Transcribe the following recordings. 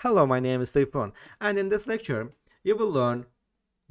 Hello, my name is Steve Stefan, and in this lecture, you will learn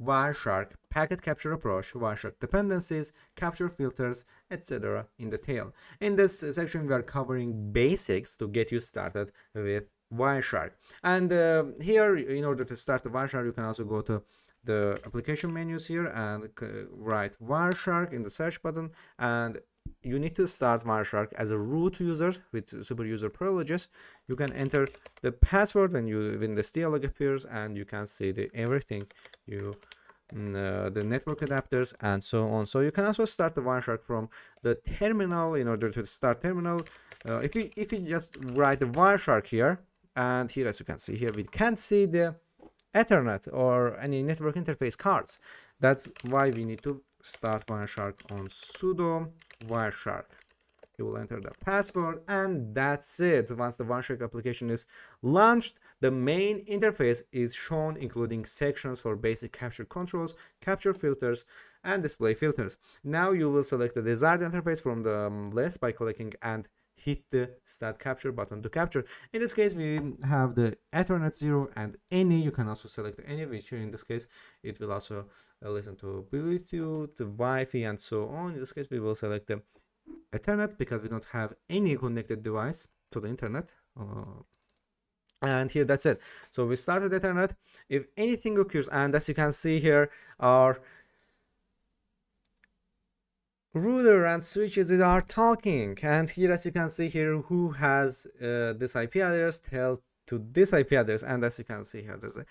Wireshark packet capture approach, Wireshark dependencies, capture filters, etc. in detail. In this section, we are covering basics to get you started with Wireshark. And uh, here, in order to start the Wireshark, you can also go to the application menus here and write Wireshark in the search button and you need to start Wireshark as a root user with super user privileges. You can enter the password when you when this dialog appears, and you can see the everything you mm, uh, the network adapters and so on. So you can also start the Wireshark from the terminal in order to start terminal. Uh, if you if you just write the Wireshark here, and here as you can see here, we can't see the Ethernet or any network interface cards. That's why we need to start Wireshark on sudo Wireshark. You will enter the password and that's it. Once the Wireshark application is launched, the main interface is shown including sections for basic capture controls, capture filters, and display filters. Now you will select the desired interface from the um, list by clicking and hit the start capture button to capture. In this case, we have the Ethernet 0 and any. You can also select any, which in this case, it will also uh, listen to Bluetooth, Wi-Fi, and so on. In this case, we will select the Ethernet because we don't have any connected device to the internet. Uh, and here that's it so we started ethernet if anything occurs and as you can see here our router and switches are talking. And here as you can see here who has uh, this IP address tell to this IP address. And as you can see here there's a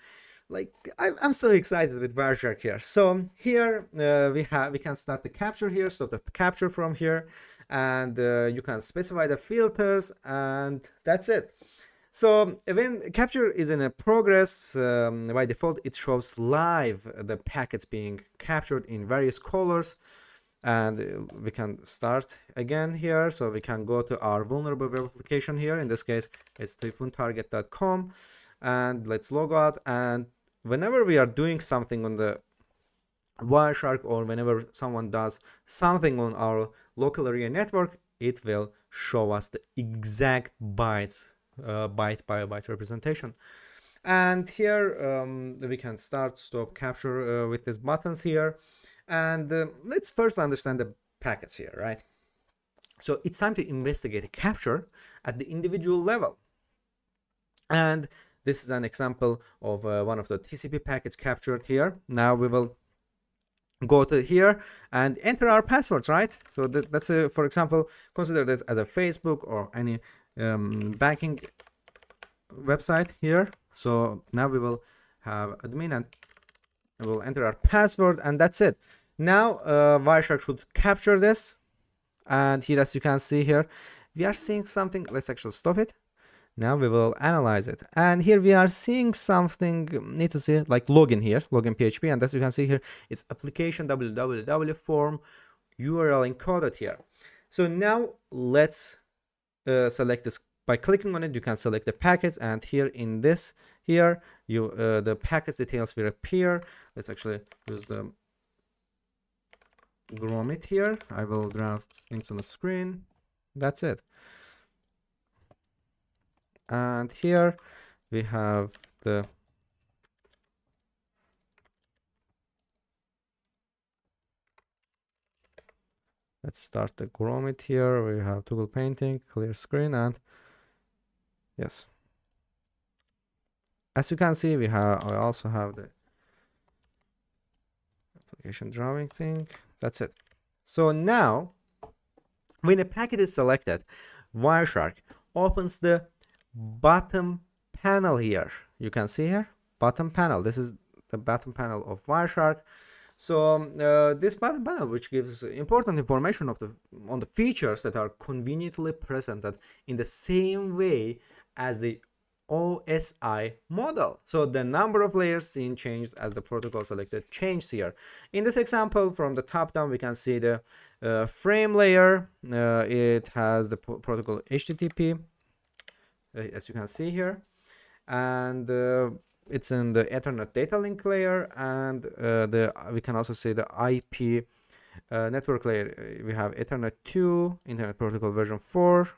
like I, am so excited with Wireshark here. So here uh, we have we can start the capture here. Stop the capture from here. And uh, you can specify the filters. And that's it. So when capture is in a progress um, by default it shows live the packets being captured in various colors and we can start again here. So we can go to our vulnerable web application here. In this case it's typhoontarget.com and let's log out. And whenever we are doing something on the Wireshark or whenever someone does something on our local area network it will show us the exact bytes uh, byte by byte representation. And here um, we can start stop capture uh, with these buttons here and uh, let's first understand the packets here, right? So it's time to investigate a capture at the individual level. And this is an example of uh, one of the TCP packets captured here. Now we will go to here and enter our passwords, right? So that, that's, a, for example, consider this as a Facebook or any um, banking website here. So now we will have admin and we'll enter our password and that's it now uh, Wireshark should capture this. And here as you can see here we are seeing something. Let's actually stop it. Now we will analyze it. And here we are seeing something. Need to see like login here. Login php and as you can see here it's application www form url encoded here. So now let's uh, select this. By clicking on it you can select the packets. And here in this here you uh, the packets details will appear. Let's actually use the Gromit here. I will draft things on the screen. That's it. And here we have the let's start the Gromit here. We have toggle painting clear screen and yes. As you can see we have I also have the application drawing thing that's it. So now when a packet is selected Wireshark opens the bottom panel here. You can see here bottom panel. This is the bottom panel of Wireshark. So um, uh, this bottom panel which gives important information of the on the features that are conveniently presented in the same way as the OSI model. So the number of layers seen changes as the protocol selected changes here. In this example, from the top down, we can see the uh, frame layer. Uh, it has the protocol HTTP, uh, as you can see here. And uh, it's in the Ethernet data link layer. And uh, the we can also see the IP uh, network layer. We have Ethernet 2, Internet Protocol version 4,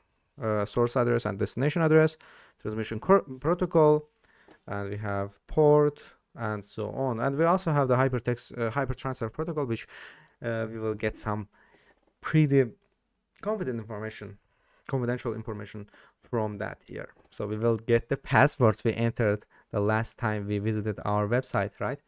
source address and destination address transmission protocol and we have port and so on. And we also have the hypertext uh, hypertransfer protocol which uh, we will get some pretty confident information confidential information from that here. So we will get the passwords we entered the last time we visited our website right?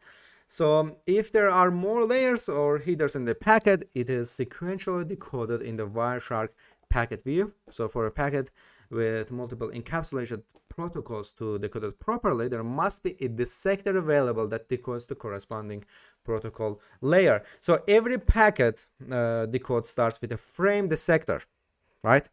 So um, if there are more layers or headers in the packet it is sequentially decoded in the wireshark packet view so for a packet with multiple encapsulation protocols to decode it properly, there must be a dissector available that decodes the corresponding protocol layer. So every packet uh, decode starts with a frame dissector, right?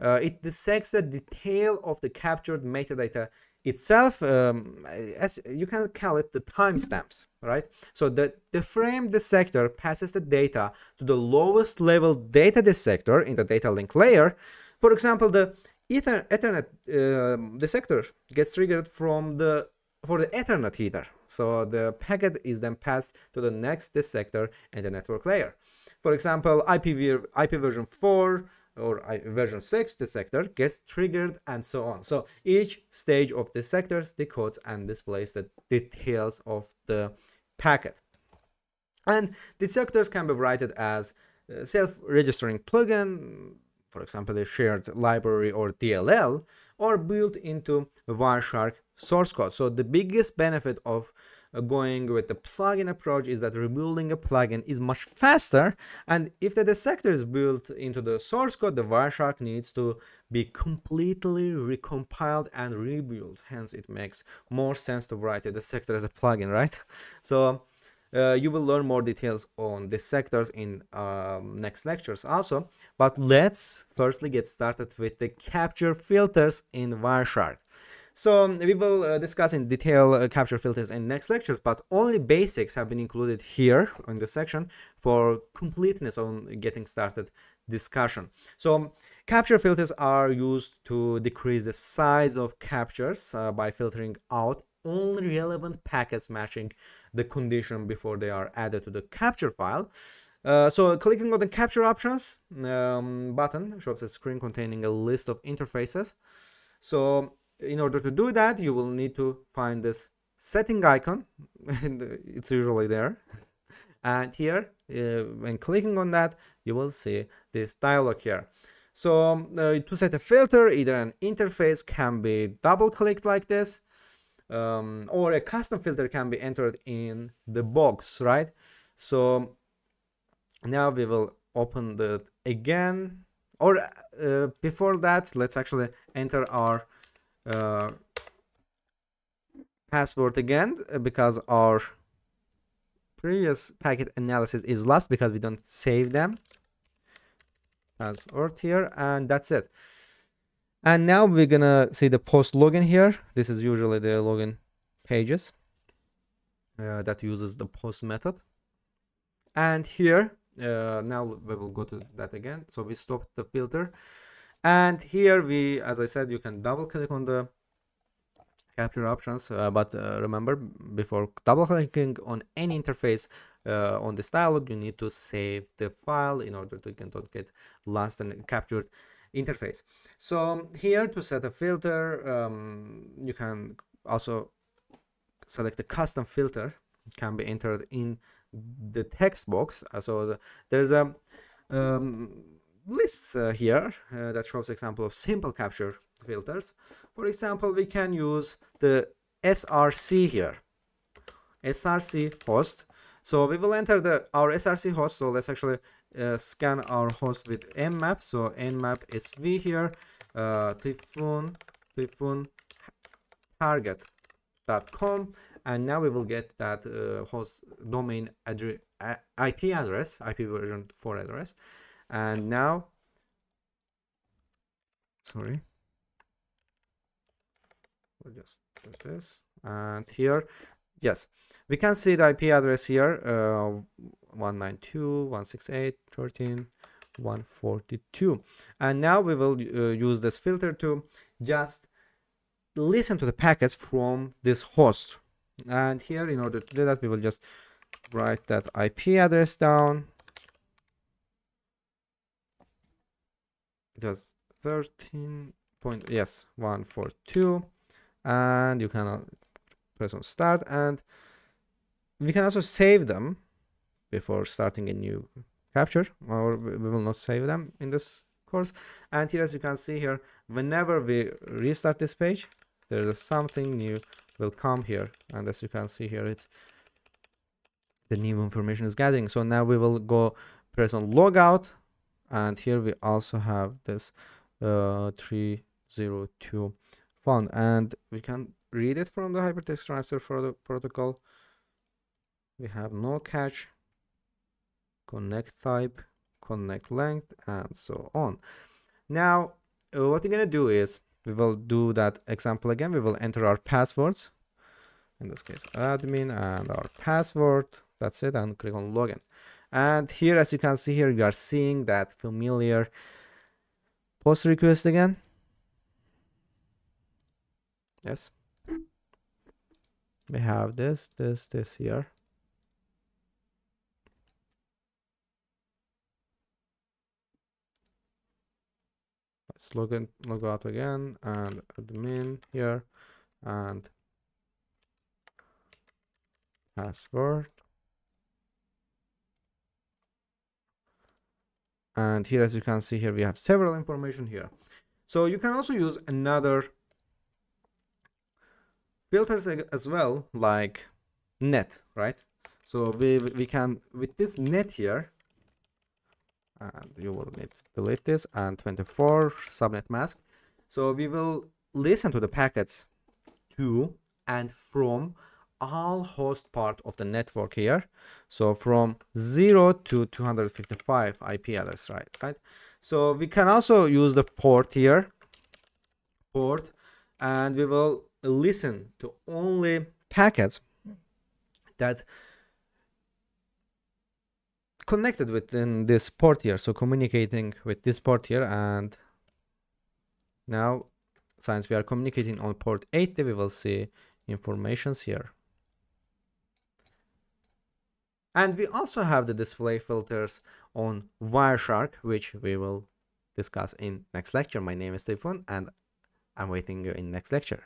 Uh, it dissects the detail of the captured metadata itself um, as you can call it the timestamps right so the the frame dissector passes the data to the lowest level data dissector in the data link layer for example the Ether, Ethernet uh, dissector gets triggered from the for the Ethernet header. So the packet is then passed to the next dissector in the network layer. For example, IP, IP version 4 or version 6 dissector gets triggered and so on. So each stage of dissectors decodes and displays the details of the packet. And dissectors can be written as uh, self-registering plugin for example, a shared library or DLL, or built into Wireshark source code. So the biggest benefit of uh, going with the plugin approach is that rebuilding a plugin is much faster. And if the dissector is built into the source code, the Wireshark needs to be completely recompiled and rebuilt. Hence, it makes more sense to write a dissector as a plugin, right? So uh, you will learn more details on dissectors in um, next lectures also. But let's firstly get started with the capture filters in Wireshark. So um, we will uh, discuss in detail uh, capture filters in next lectures, but only basics have been included here in the section for completeness on getting started discussion. So capture filters are used to decrease the size of captures uh, by filtering out only relevant packets matching the condition before they are added to the capture file. Uh, so clicking on the capture options um, button shows a screen containing a list of interfaces. So in order to do that, you will need to find this setting icon. it's usually there. and here, uh, when clicking on that, you will see this dialog here. So um, uh, to set a filter, either an interface can be double clicked like this um, or a custom filter can be entered in the box right so now we will open that again or uh, before that let's actually enter our uh, password again uh, because our previous packet analysis is lost because we don't save them. Password here and that's it. And now we're gonna see the post login here. This is usually the login pages uh, that uses the post method. And here uh, now we will go to that again. So we stopped the filter and here we as i said you can double click on the capture options uh, but uh, remember before double clicking on any interface uh, on this dialog you need to save the file in order to get, get lost and captured interface. So here to set a filter, um, you can also select a custom filter can be entered in the text box. Uh, so the, there's a um, list uh, here uh, that shows example of simple capture filters. For example, we can use the SRC here. SRC host. So we will enter the our SRC host. So let's actually uh, scan our host with nmap so nmap sv here uh, typhoon typhoon target.com and now we will get that uh, host domain address ip address ip version 4 address and now sorry. We'll just do this. And here yes we can see the ip address here uh, 192.168.13.142 and now we will uh, use this filter to just listen to the packets from this host. And here in order to do that we will just write that IP address down was 13 point yes 142 and you can uh, press on start and we can also save them before starting a new capture or we will not save them in this course. And here as you can see here whenever we restart this page there is something new will come here. And as you can see here it's the new information is gathering. So now we will go press on logout and here we also have this uh, 302 font. And we can read it from the hypertext transfer the protocol. We have no cache connect type connect length and so on. Now uh, what we're gonna do is we will do that example again. We will enter our passwords in this case admin and our password. That's it and click on login and here as you can see here you are seeing that familiar post request again. Yes. We have this this this here. Let's log in log out again and admin here and password and here as you can see here we have several information here. So you can also use another filters as well like net right? So we we can with this net here and you will need to delete this and 24 subnet mask. So we will listen to the packets to and from all host part of the network here. So from 0 to 255 ip address right right? So we can also use the port here port and we will listen to only packets that connected within this port here. So communicating with this port here and now since we are communicating on port 80 we will see informations here and we also have the display filters on Wireshark, which we will discuss in next lecture. My name is Stefan and I'm waiting you in next lecture.